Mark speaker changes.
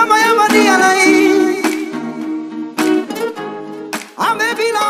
Speaker 1: kama ya madia be long.